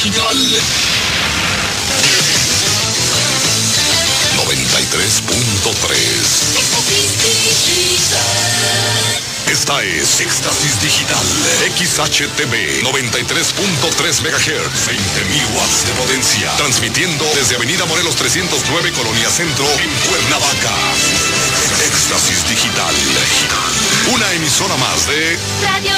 93.3 Esta es Éxtasis Digital. XHTV 93.3 MHz 20.000 watts de potencia. Transmitiendo desde Avenida Morelos 309 Colonia Centro en Cuernavaca. Éxtasis Digital. Una emisora más de Radio